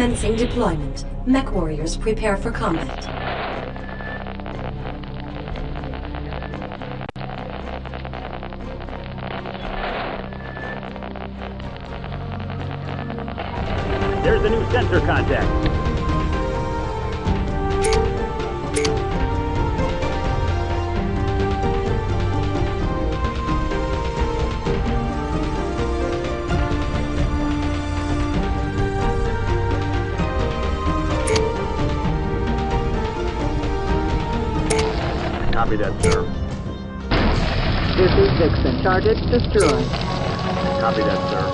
Commencing deployment. Mech warriors prepare for combat. There's a new sensor contact. Copy that, sir. This is Vixen. Target destroyed. Copy that, sir.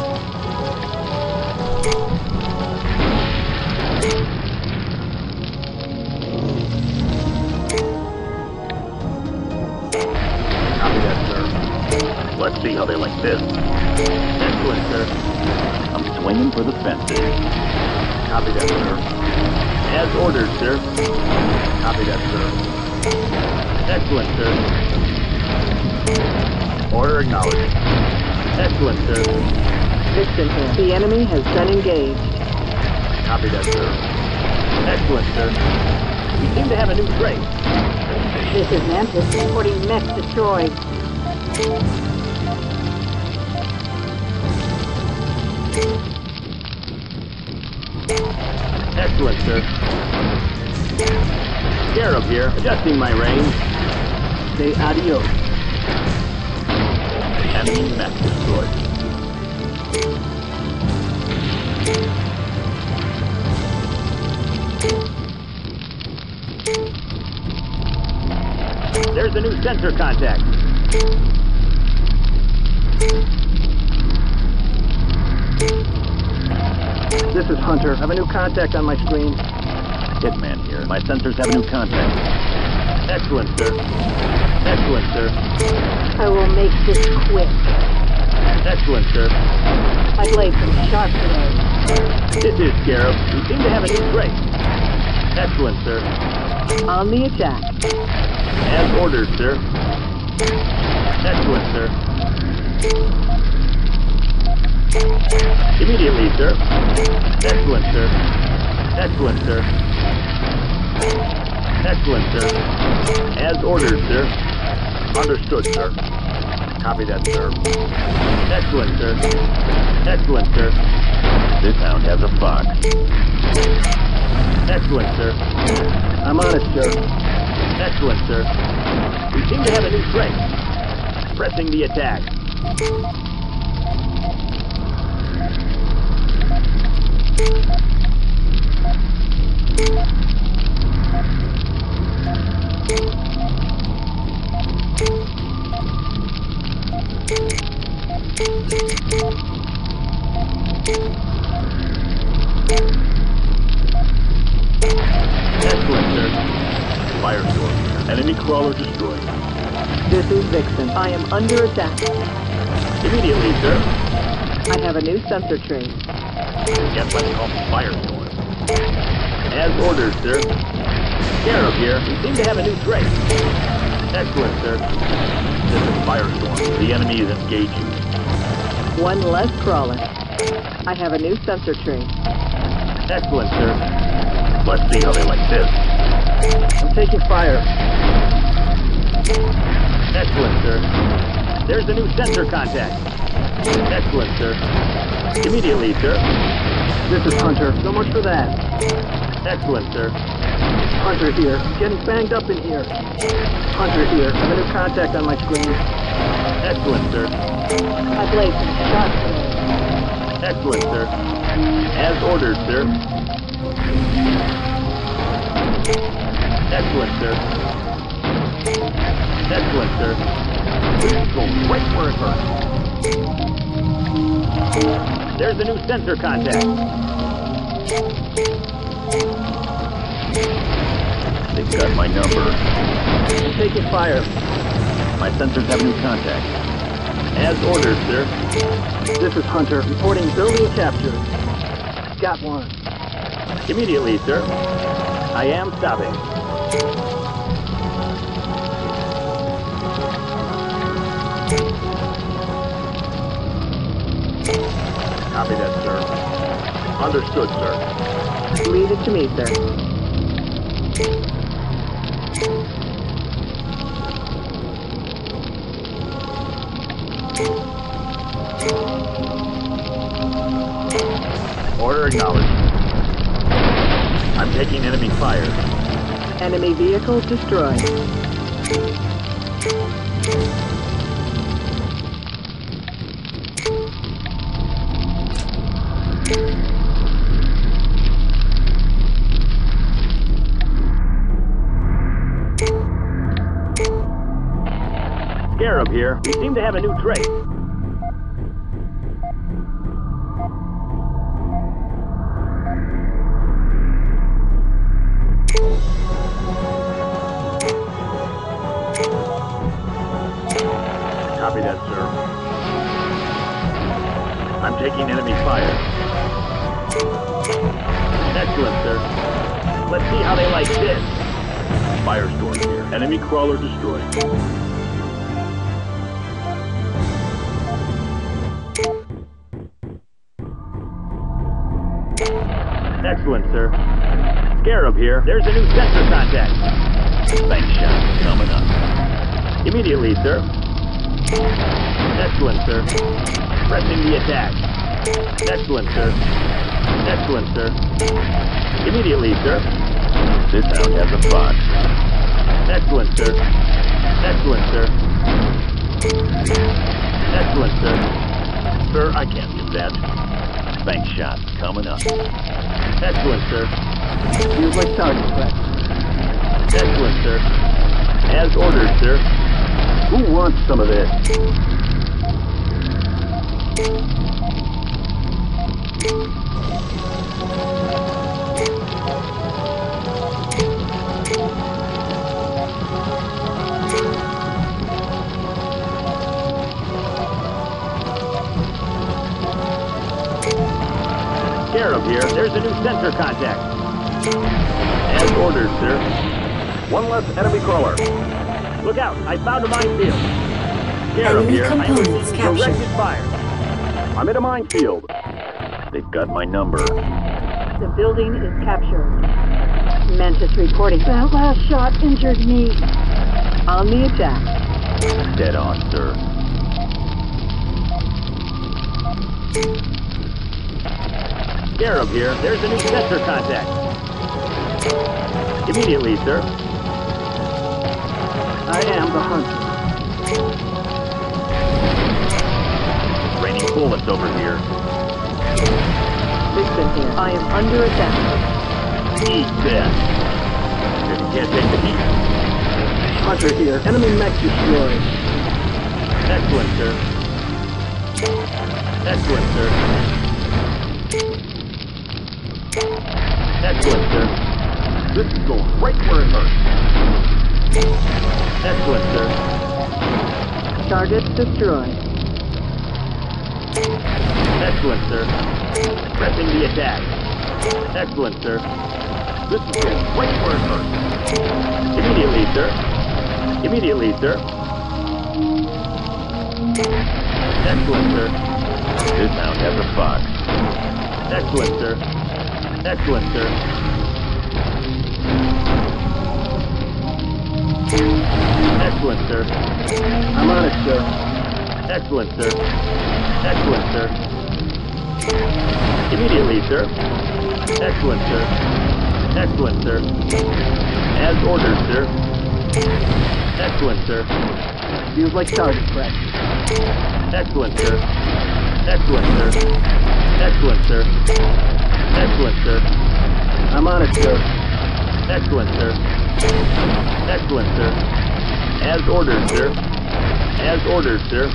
Copy that, sir. Let's see how they like this. Excellent, sir. I'm swinging for the fences. Copy that, sir. As ordered, sir. Copy that, sir. Excellent, sir. Order acknowledged. Excellent, sir. Vixen here. The enemy has been engaged. Copy that, sir. Excellent, sir. We seem to have a new trait. This is Mantis reporting mech destroyed. Excellent, sir. Scarab here, adjusting my range. Say adios. Enemy mech destroyed. There's a new sensor contact. This is Hunter. I have a new contact on my screen. Hitman here. My sensors have a new contact. Excellent, sir. Excellent, sir. I will make this quick. Excellent, sir. My blades are sharp today. This is Scarab. We seem to have a new trait. Excellent, sir. On the attack. As ordered, sir. Excellent, sir. Immediately, sir. Excellent, sir. Excellent, sir. Excellent, sir. As ordered, sir. Understood, sir. Copy that, sir. Excellent, sir. Excellent, sir. This hound has a fox. Excellent, sir. I'm on it, sir. Excellent, sir. We seem to have a new trait. Pressing the attack. Excellent, sir. Firestorm. Enemy crawler destroyed. This is Vixen. I am under attack. Immediately, sir. I have a new sensor train. Guess why they call me Firestorm. As ordered, sir. Scarab here. We seem to have a new trait. Excellent, sir. This is Firestorm. The enemy is engaging. One less crawler. I have a new sensor tree. Excellent, sir. Let's see how they like this. I'm taking fire. Excellent, sir. There's a new sensor contact. Excellent, sir. Immediately, sir. This is Hunter. So much for that. Excellent, sir. Hunter here. Getting banged up in here. Hunter here. I have a new contact on my screen. Excellent, sir. As ordered, sir. Excellent, sir. Excellent, sir. Go right where it hurts. There's a new sensor contact. They've got my number. I'm taking fire. My sensors have new contact. As ordered, sir. This is Hunter, reporting building capture. Got one. Immediately, sir. I am stopping. Copy that, sir. Understood, sir. Leave it to me, sir. Order acknowledged. I'm taking enemy fire. Enemy vehicle destroyed. Scarab here. We seem to have a new trace. I'm taking enemy fire. Excellent, sir. Let's see how they like this. Firestorm here. Enemy crawler destroyed. Excellent, sir. Scarab here. There's a new sensor contact. Thanks, shot. Coming up. Immediately, sir. Excellent, sir. Pressing the attack. Excellent, sir. Excellent, sir. Immediately, sir. This hound has a fox. Excellent, sir. Excellent, sir. Excellent, sir. Sir, I can't do that. Thanks, shot. Coming up. Excellent, sir. Use like target practice. Excellent, sir. As ordered, sir. Who wants some of this? Scarab here. There's a new sensor contact. As ordered, sir. One less enemy crawler. Look out! I found a minefield. Scarab Enemy here. I am directed fire. I'm in a minefield. They've got my number. The building is captured. Mantis reporting. That last shot injured me. On the attack. Dead on, sir. Scarab here. There's a new sensor contact. Immediately, sir. I am the hunter. Raining bullets over here. Vixen here. I am under attack. Eat this. If you can't take the heat. Hunter here. Enemy mech destroyed. Excellent, sir. Excellent, sir. Excellent, sir. This is going right where it hurts. Excellent, sir. Target destroyed. Excellent, sir. Pressing the attack. Excellent, sir. This is going right where it hurts. Immediately, sir. Immediately, sir. Excellent, sir. This hound has a fox. Excellent, sir. Excellent, sir. Excellent, sir. I'm on it, sir. Excellent, sir. Excellent, sir. Immediately, sir. Excellent, sir. Excellent, sir. As ordered, sir. Excellent, sir. Use like target practice. Excellent, sir. Excellent, sir. Excellent, sir. Excellent, sir. I'm on it, sir. Excellent, sir. Excellent, sir. As ordered, sir. As ordered, sir.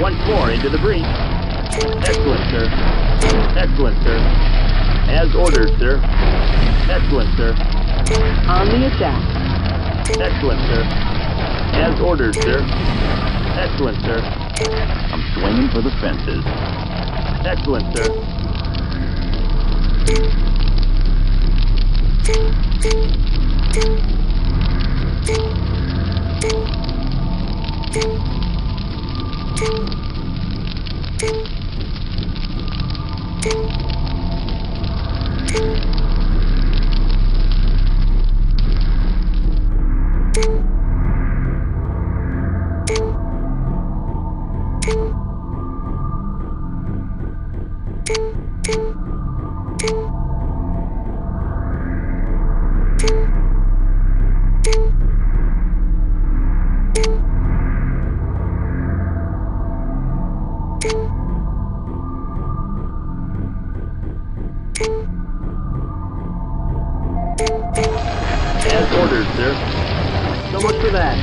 Once more into the breach. Excellent, sir. Excellent, sir. As ordered, sir. Excellent, sir. On the attack. Excellent, sir. As ordered, sir. Excellent, sir. I'm swinging for the fences. Excellent, sir. As Thank you. Ordered, sir. So much for that.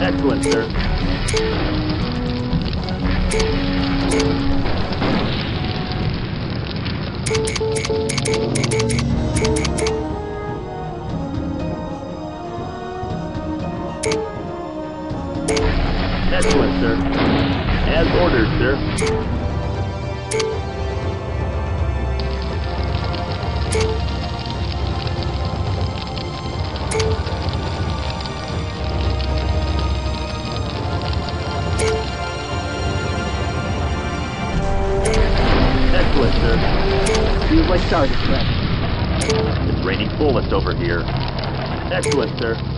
Excellent, sir. Excellent, sir. As ordered, sir. Over here. Excellent, sir.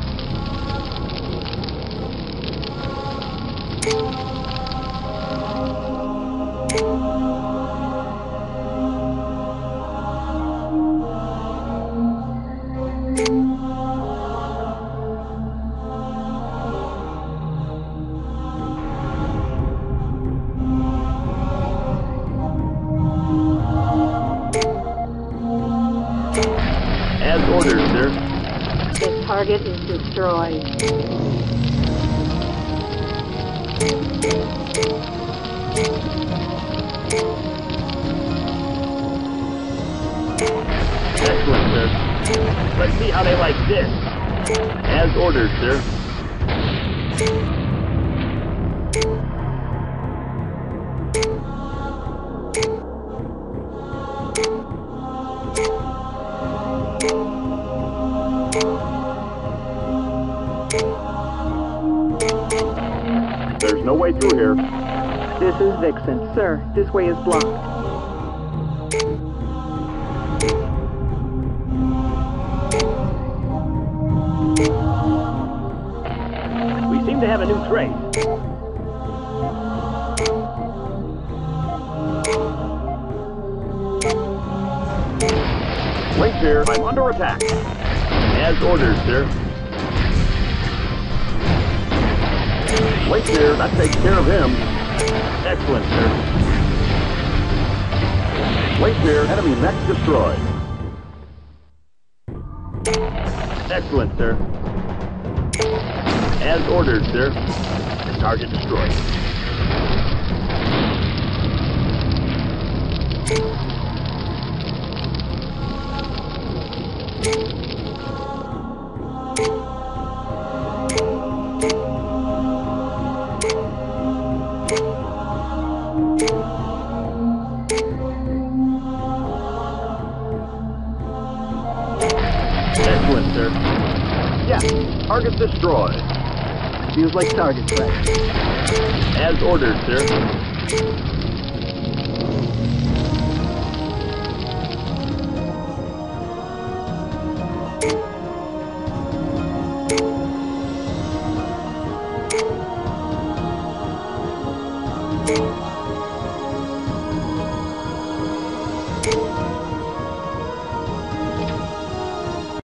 The target is destroyed. Excellent, sir. Let's see how they like this. As ordered, sir. Way through here. This is Vixen. Sir, this way is blocked. We seem to have a new trace. Wait here. I'm under attack. As ordered, sir. Wait here. That takes care of him. Excellent, sir. Wait here. Enemy mech destroyed. Excellent, sir. As ordered, sir. Target destroyed. Feels like target practice. As ordered, sir.